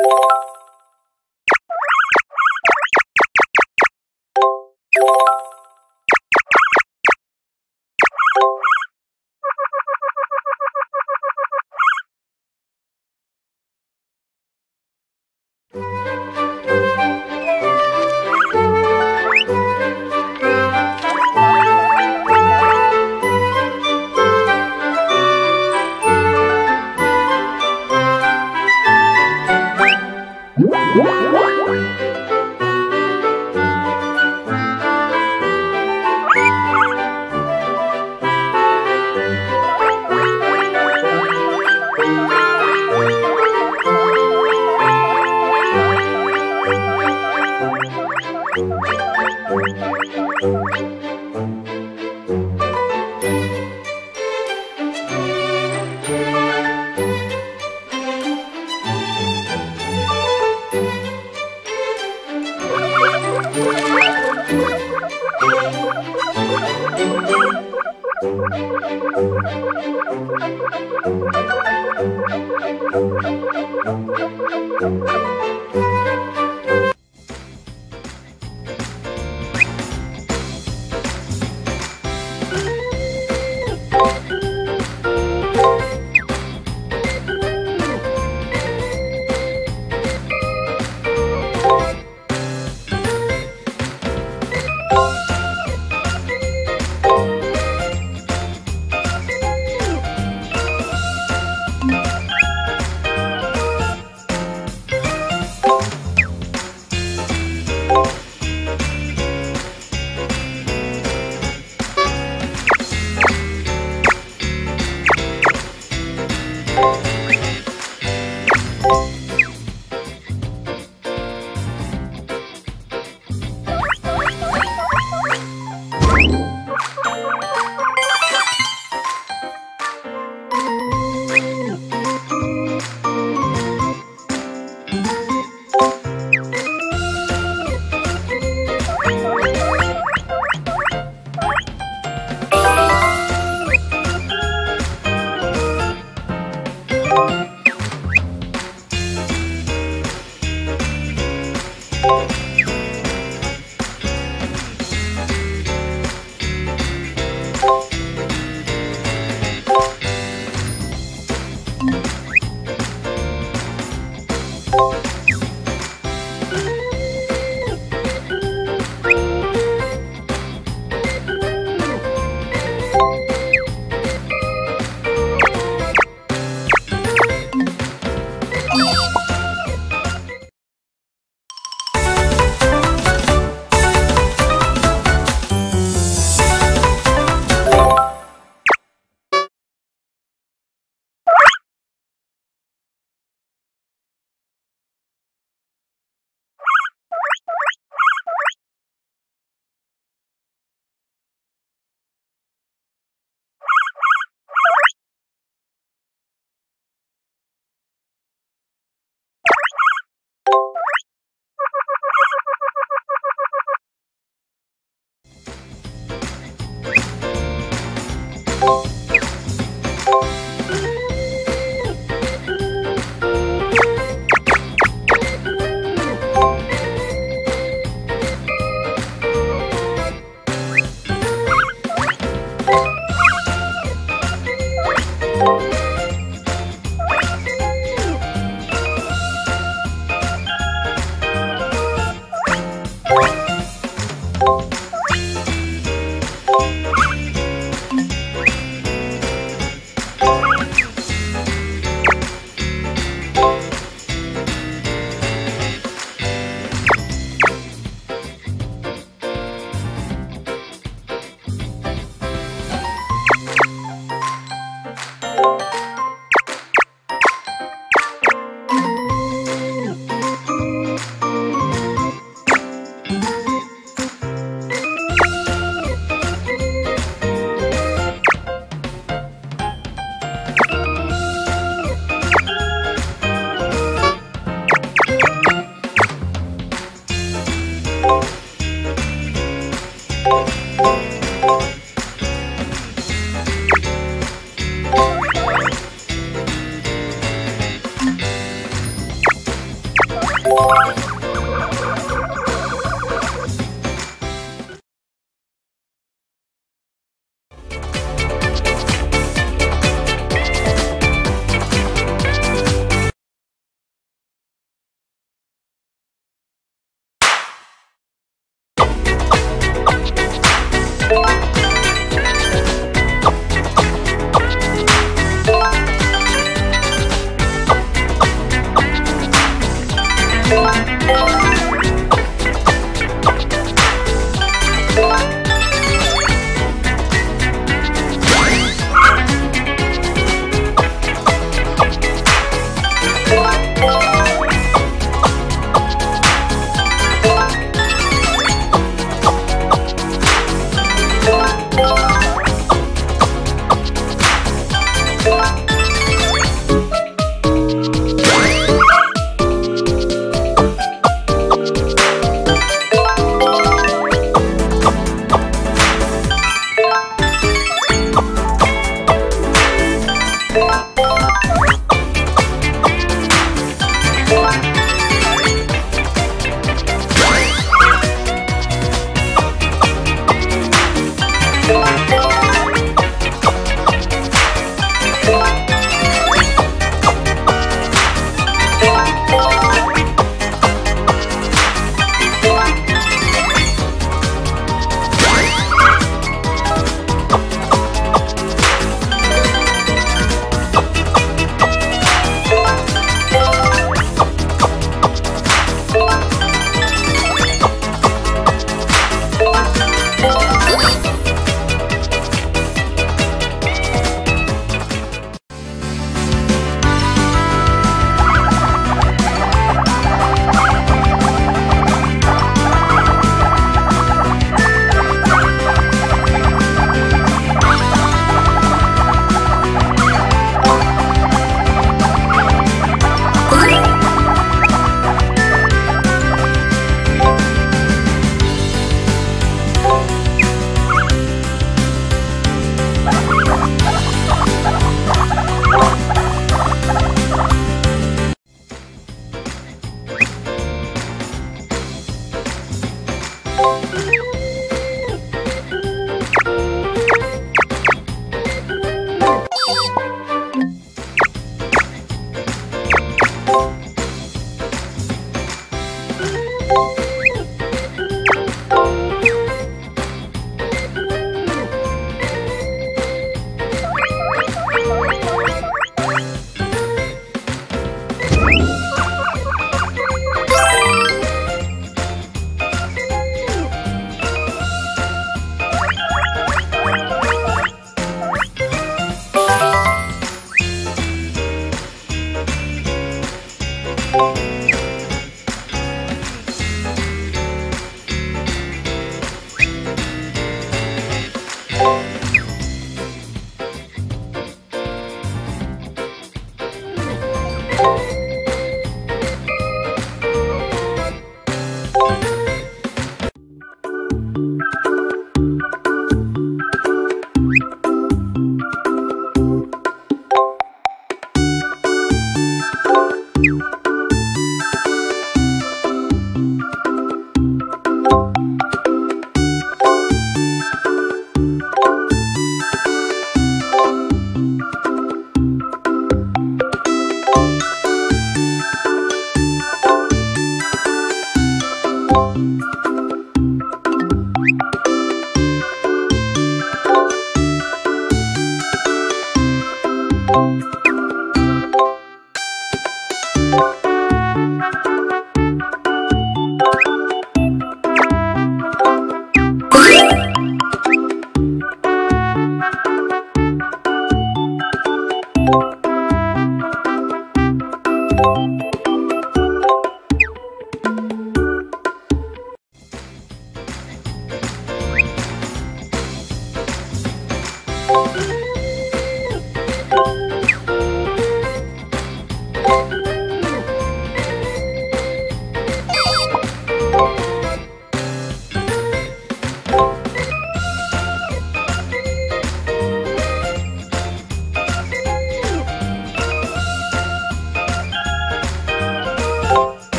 you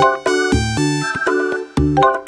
Thank you.